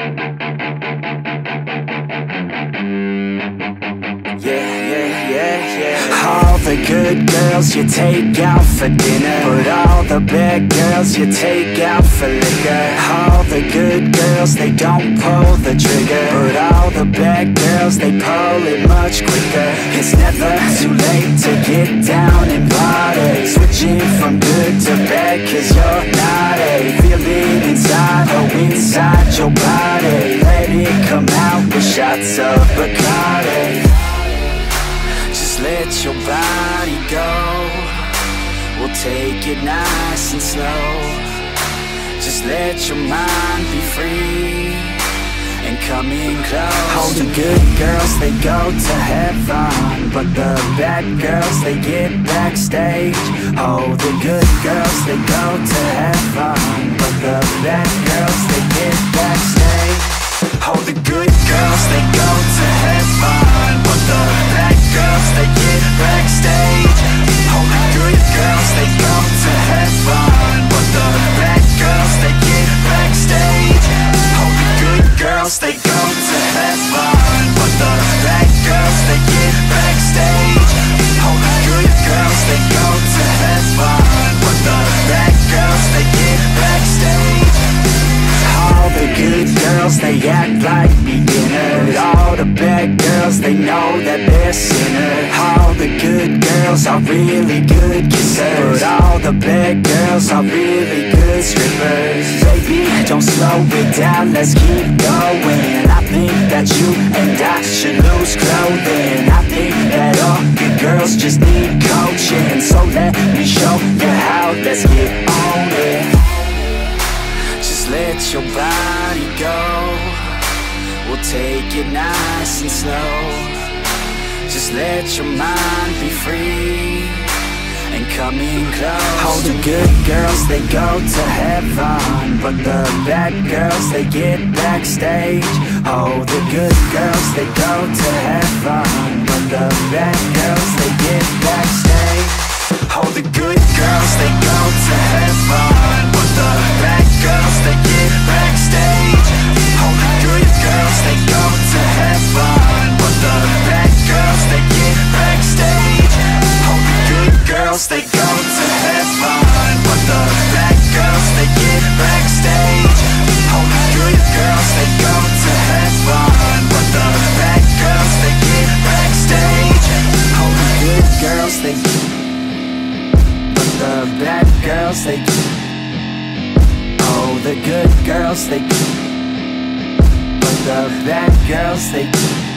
All the good girls you take out for dinner. But all the bad girls you take out for liquor. All the good girls, they don't pull the trigger. But all the bad girls, they pull it much quicker. It's never too late to get down and party. Your body. Let it come out with shots of Bacardi. Just let your body go We'll take it nice and slow Just let your mind be free And come in close All the good girls, they go to heaven But the bad girls, they get backstage Oh, the good girls, they go to heaven But the bad girls, But the bad girls, they get backstage. Oh, the good girls, they go to But the bad girls, they get backstage. All the good girls, they act like beginners. All the bad girls, they know that they're sinners. All the good girls are really good kissers. But all the bad girls are really good strippers. Baby, don't slow it down, let's keep going that you and I should lose clothing. I think that all good girls just need coaching. So let me show you how, let's get on it. Just let your body go. We'll take it nice and slow. Just let your mind be free And come in close All the good girls, they go to heaven But the bad girls, they get backstage. Oh, the good girls, they go to heaven But the bad girls, to But the bad girls, they get backstage good girls, they go to But the bad girls, they get. backstage good girls, they but the bad girls, they the good girls, they But the bad girls, they